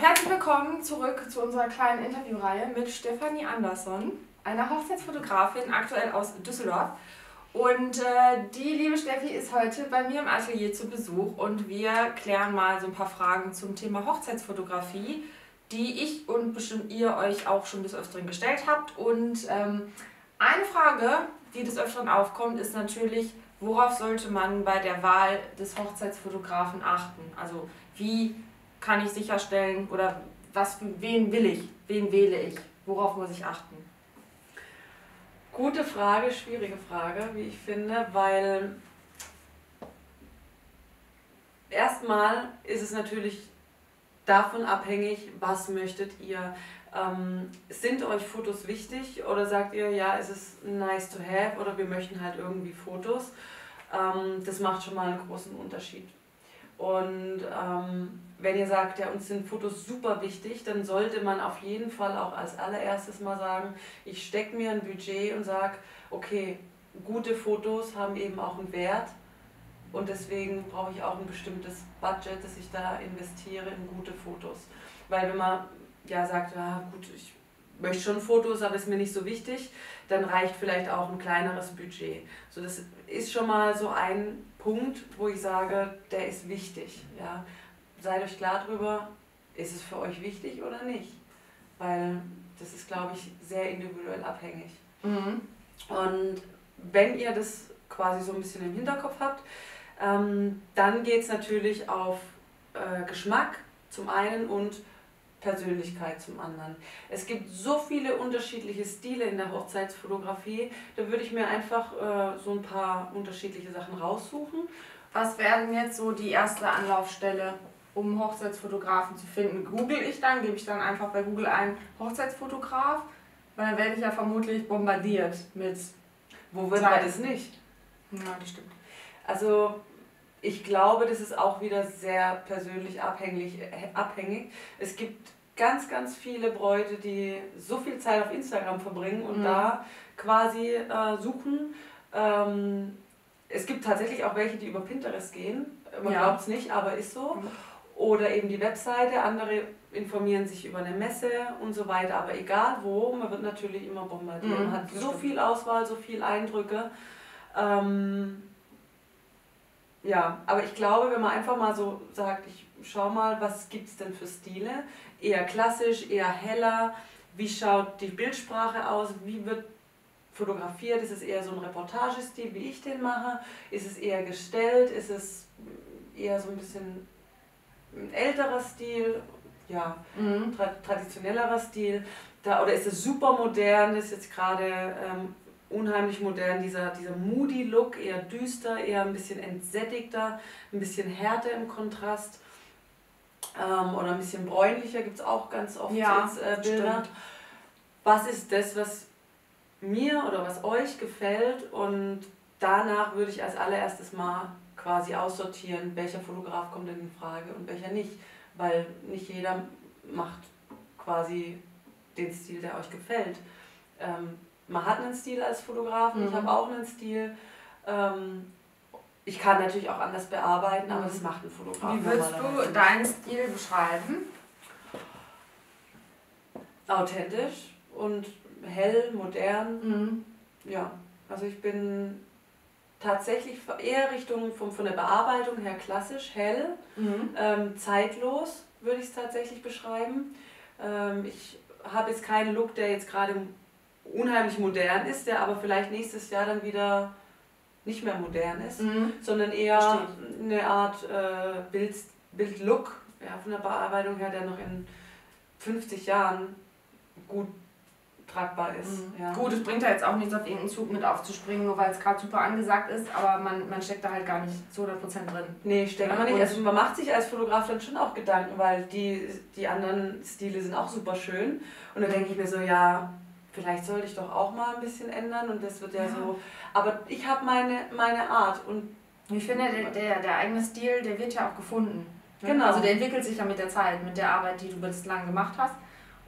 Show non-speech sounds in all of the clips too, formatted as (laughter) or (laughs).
herzlich willkommen zurück zu unserer kleinen Interviewreihe mit Stefanie Andersson, einer Hochzeitsfotografin, aktuell aus Düsseldorf. Und äh, die liebe Steffi ist heute bei mir im Atelier zu Besuch und wir klären mal so ein paar Fragen zum Thema Hochzeitsfotografie, die ich und bestimmt ihr euch auch schon des Öfteren gestellt habt. Und ähm, eine Frage, die des Öfteren aufkommt, ist natürlich, worauf sollte man bei der Wahl des Hochzeitsfotografen achten? Also wie kann ich sicherstellen oder was, wen will ich, wen wähle ich, worauf muss ich achten? Gute Frage, schwierige Frage, wie ich finde, weil erstmal ist es natürlich davon abhängig, was möchtet ihr. Ähm, sind euch Fotos wichtig oder sagt ihr, ja, es ist nice to have oder wir möchten halt irgendwie Fotos? Ähm, das macht schon mal einen großen Unterschied. Und ähm, wenn ihr sagt, ja, uns sind Fotos super wichtig, dann sollte man auf jeden Fall auch als allererstes mal sagen, ich stecke mir ein Budget und sage, okay, gute Fotos haben eben auch einen Wert und deswegen brauche ich auch ein bestimmtes Budget, das ich da investiere in gute Fotos. Weil wenn man ja sagt, ja gut, ich möchte schon Fotos, aber ist mir nicht so wichtig, dann reicht vielleicht auch ein kleineres Budget. So, das ist schon mal so ein Punkt, wo ich sage, der ist wichtig. Ja. Seid euch klar darüber, ist es für euch wichtig oder nicht? Weil das ist, glaube ich, sehr individuell abhängig. Mhm. Und wenn ihr das quasi so ein bisschen im Hinterkopf habt, ähm, dann geht es natürlich auf äh, Geschmack zum einen und Persönlichkeit zum anderen. Es gibt so viele unterschiedliche Stile in der Hochzeitsfotografie, da würde ich mir einfach äh, so ein paar unterschiedliche Sachen raussuchen. Was wäre denn jetzt so die erste Anlaufstelle, um Hochzeitsfotografen zu finden? Google ich dann, gebe ich dann einfach bei Google ein Hochzeitsfotograf, weil dann werde ich ja vermutlich bombardiert mit. Wo wird man das nicht? Ja, das stimmt. Also ich glaube, das ist auch wieder sehr persönlich abhängig. Abhängig. Es gibt ganz, ganz viele Bräute, die so viel Zeit auf Instagram verbringen und mhm. da quasi äh, suchen. Ähm, es gibt tatsächlich auch welche, die über Pinterest gehen. Man ja. glaubt es nicht, aber ist so. Mhm. Oder eben die Webseite. Andere informieren sich über eine Messe und so weiter. Aber egal wo, man wird natürlich immer bombardiert. Mhm, man hat so viel Auswahl, so viel Eindrücke. Ähm, ja, aber ich glaube, wenn man einfach mal so sagt, ich schau mal, was gibt es denn für Stile? Eher klassisch, eher heller. Wie schaut die Bildsprache aus? Wie wird fotografiert? Ist es eher so ein Reportagestil, wie ich den mache? Ist es eher gestellt? Ist es eher so ein bisschen ein älterer Stil? Ja, mhm. tra traditionellerer Stil? Da, oder ist es super modern? Das ist jetzt gerade ähm, unheimlich modern, dieser, dieser moody Look, eher düster, eher ein bisschen entsättigter, ein bisschen härter im Kontrast ähm, oder ein bisschen bräunlicher gibt es auch ganz oft ja, als äh, Bilder. Stimmt. Was ist das, was mir oder was euch gefällt und danach würde ich als allererstes mal quasi aussortieren, welcher Fotograf kommt denn in Frage und welcher nicht, weil nicht jeder macht quasi den Stil, der euch gefällt. Ähm, man hat einen Stil als Fotograf, mhm. ich habe auch einen Stil. Ähm, ich kann natürlich auch anders bearbeiten, aber das mhm. macht ein Fotograf. Wie würdest du deinen Stil beschreiben? Authentisch und hell, modern. Mhm. Ja, also ich bin tatsächlich eher Richtung von, von der Bearbeitung her klassisch, hell, mhm. ähm, zeitlos würde ich es tatsächlich beschreiben. Ähm, ich habe jetzt keinen Look, der jetzt gerade unheimlich modern ist, der aber vielleicht nächstes Jahr dann wieder nicht mehr modern ist, mhm. sondern eher eine Art äh, Bild, Bildlook ja, von der Bearbeitung her, der noch in 50 Jahren gut tragbar ist. Mhm. Ja. Gut, es bringt ja jetzt auch nichts, auf irgendeinen Zug mit aufzuspringen, nur weil es gerade super angesagt ist, aber man, man steckt da halt gar nicht zu 100% drin. Nee, steckt ja, man nicht. Also man macht sich als Fotograf dann schon auch Gedanken, weil die, die anderen Stile sind auch super schön. Und dann denke ich mir so, ja, vielleicht sollte ich doch auch mal ein bisschen ändern und das wird ja, ja. so. Aber ich habe meine, meine Art und. Ich finde, der, der, der eigene Stil, der wird ja auch gefunden. Ne? Genau. Also der entwickelt sich ja mit der Zeit, mit der Arbeit, die du bislang gemacht hast.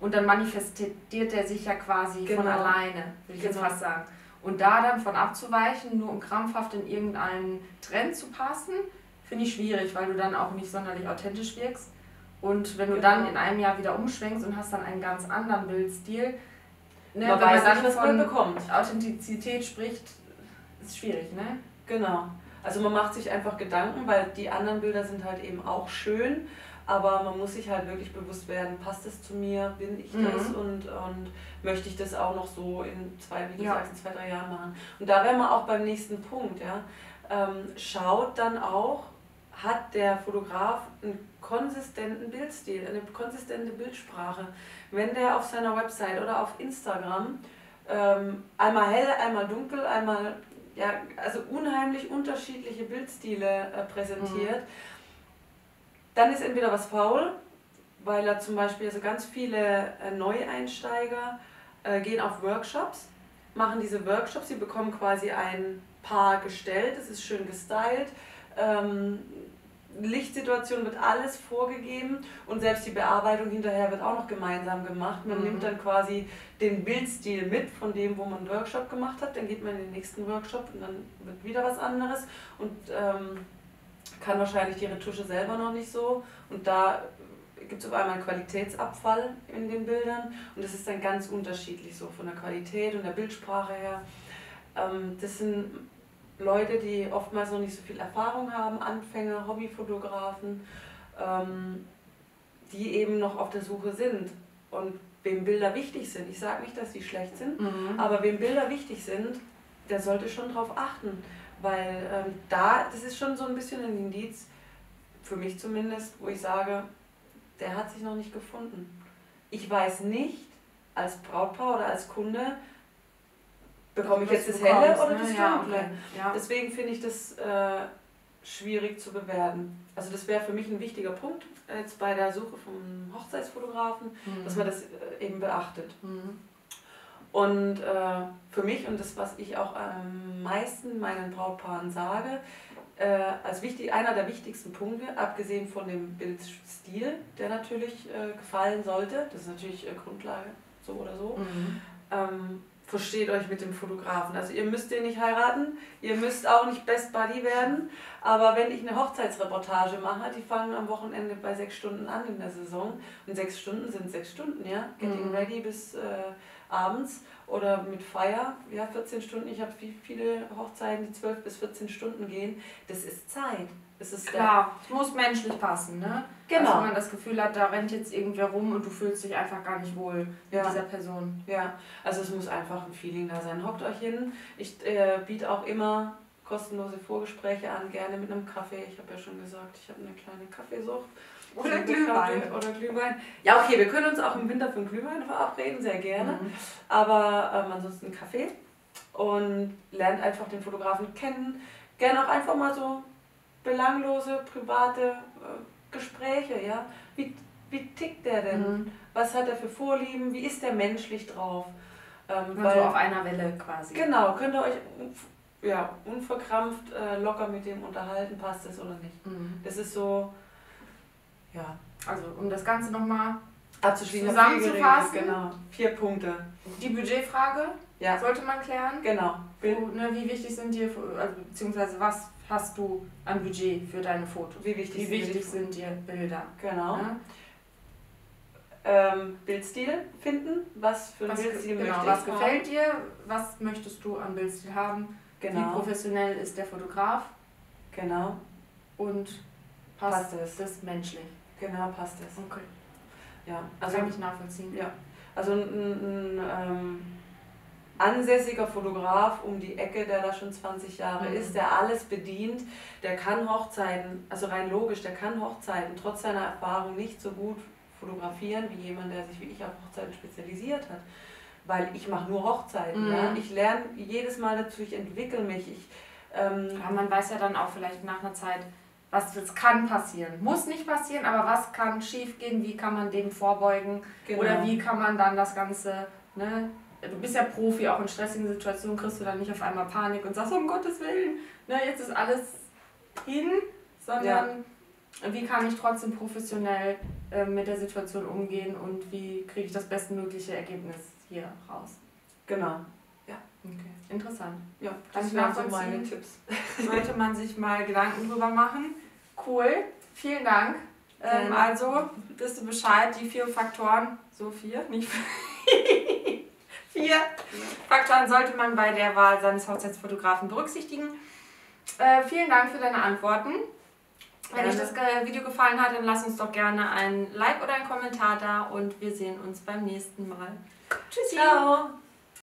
Und dann manifestiert er sich ja quasi genau. von alleine, würde ich genau. jetzt fast sagen. Und da dann von abzuweichen, nur um krampfhaft in irgendeinen Trend zu passen, finde ich schwierig, weil du dann auch nicht sonderlich authentisch wirkst. Und wenn du Genau. dann in einem Jahr wieder umschwenkst und hast dann einen ganz anderen Bildstil, ne, Man weiß man nicht, was man bekommt. Authentizität spricht, ist schwierig, ne? Genau. Also man macht sich einfach Gedanken, weil die anderen Bilder sind halt eben auch schön, aber man muss sich halt wirklich bewusst werden, passt es zu mir, bin ich Mhm. das und, und möchte ich das auch noch so in zwei, wie du Ja. sagst, in zwei, drei Jahren machen. Und da wären wir auch beim nächsten Punkt, ja. Ähm, schaut dann auch, hat der Fotograf einen konsistenten Bildstil, eine konsistente Bildsprache. Wenn der auf seiner Website oder auf Instagram ähm, einmal hell, einmal dunkel, einmal ja, also unheimlich unterschiedliche Bildstile äh, präsentiert, dann ist entweder was faul, weil er zum Beispiel also ganz viele äh, Neueinsteiger äh, gehen auf Workshops, machen diese Workshops, sie bekommen quasi ein Paar gestellt, es ist schön gestylt, ähm, Lichtsituation wird alles vorgegeben und selbst die Bearbeitung hinterher wird auch noch gemeinsam gemacht. Man Mhm. nimmt dann quasi den Bildstil mit von dem, wo man einen Workshop gemacht hat, dann geht man in den nächsten Workshop und dann wird wieder was anderes und ähm, kann wahrscheinlich die Retusche selber noch nicht so und da gibt es auf einmal einen Qualitätsabfall in den Bildern und das ist dann ganz unterschiedlich so von der Qualität und der Bildsprache her. Ähm, das sind Leute, die oftmals noch nicht so viel Erfahrung haben, Anfänger, Hobbyfotografen, ähm, die eben noch auf der Suche sind und wem Bilder wichtig sind. Ich sage nicht, dass die schlecht sind, Mhm. aber wem Bilder wichtig sind, der sollte schon darauf achten, weil ähm, da, das ist schon so ein bisschen ein Indiz, für mich zumindest, wo ich sage, der hat sich noch nicht gefunden. Ich weiß nicht, als Brautpaar oder als Kunde, bekomme ich jetzt das Helle bekommst, oder ne? das Ja, Dunkle? okay. Ja. Deswegen finde ich das äh, schwierig zu bewerten. Also das wäre für mich ein wichtiger Punkt äh, jetzt bei der Suche vom Hochzeitsfotografen, Mhm. dass man das äh, eben beachtet. Mhm. Und äh, für mich und das, was ich auch am meisten meinen Brautpaaren sage, äh, als wichtig, einer der wichtigsten Punkte, abgesehen von dem Bildstil, der natürlich äh, gefallen sollte, das ist natürlich äh, Grundlage, so oder so, Mhm. ähm, versteht euch mit dem Fotografen. Also ihr müsst den nicht heiraten, ihr müsst auch nicht Best Buddy werden, aber wenn ich eine Hochzeitsreportage mache, die fangen am Wochenende bei sechs Stunden an in der Saison und sechs Stunden sind sechs Stunden, ja, getting Mhm. ready bis äh, abends oder mit Feier, ja, 14 Stunden. Ich habe viele Hochzeiten, die 12 bis 14 Stunden gehen. Das ist Zeit. Ist der- Klar, es muss menschlich passen, ne? Genau. Also wenn man das Gefühl hat, da rennt jetzt irgendwer rum und du fühlst dich einfach gar nicht wohl Ja. mit dieser Person. Ja, also es muss einfach ein Feeling da sein. Hockt euch hin. Ich äh, biete auch immer kostenlose Vorgespräche an, gerne mit einem Kaffee. Ich habe ja schon gesagt, ich habe eine kleine Kaffeesucht. Oder Glühwein. Oder Glühwein. Ja, okay, wir können uns auch im Winter für einen Glühwein verabreden, sehr gerne. Mhm. Aber ähm, ansonsten Kaffee und lernt einfach den Fotografen kennen. Gerne auch einfach mal so belanglose, private äh, Gespräche, ja. Wie, wie tickt der denn? Mhm. Was hat er für Vorlieben? Wie ist der menschlich drauf? Ähm, Also auf einer Welle quasi. genau, könnt ihr euch ja, unverkrampft äh, locker mit dem unterhalten, passt es oder nicht. Mhm. Das ist so, ja, Also um das Ganze nochmal, abzuschließen. Zusammenzufassen? Genau, vier Punkte. die Budgetfrage Ja, sollte man klären. genau. Wo, ne, wie wichtig sind dir, also, beziehungsweise was hast du an Budget für deine Fotos? wie wichtig, Wie sind wichtig sind dir Bilder? Genau. Ne? Ähm, Bildstil finden. Was für ein Was, Bildstil genau, möchte was ich gefällt dir? Was möchtest du am Bildstil haben? Wie Genau, professionell ist der Fotograf? genau, Und passt, Passt es. das menschlich? genau, passt es. Okay. Ja, Also also, kann ich nachvollziehen. ja, also ein, ein, ein ähm, ansässiger Fotograf um die Ecke, der da schon 20 Jahre Mhm. ist, der alles bedient, der kann Hochzeiten, also rein logisch, der kann Hochzeiten trotz seiner Erfahrung nicht so gut fotografieren wie jemand, der sich wie ich auf Hochzeiten spezialisiert hat. Weil ich mache nur Hochzeiten. Mhm. Ja? Ich lerne jedes Mal dazu, ich entwickle mich. Ich, ähm, Aber man weiß ja dann auch vielleicht nach einer Zeit, was das kann passieren. Muss nicht passieren, aber was kann schiefgehen? Wie kann man dem vorbeugen? genau. Oder wie kann man dann das Ganze, ne? Du bist ja Profi, auch in stressigen Situationen kriegst du dann nicht auf einmal Panik und sagst, um Gottes Willen, ne, jetzt ist alles hin, sondern wie kann ich trotzdem professionell äh, mit der Situation umgehen und wie kriege ich das bestmögliche Ergebnis hier raus. Genau. Okay, interessant. Ja, das ich wären so meine Tipps. (laughs) Sollte man sich mal Gedanken drüber machen. Cool, vielen Dank Ähm, also, wisst du Bescheid, die vier Faktoren, so vier, nicht (laughs) vier Faktoren sollte man bei der Wahl seines Hochzeitsfotografen berücksichtigen. Äh, vielen Dank für deine Antworten. Wenn euch das Video gefallen hat, dann lasst uns doch gerne ein Like oder einen Kommentar da und wir sehen uns beim nächsten Mal. Tschüssi. Ciao.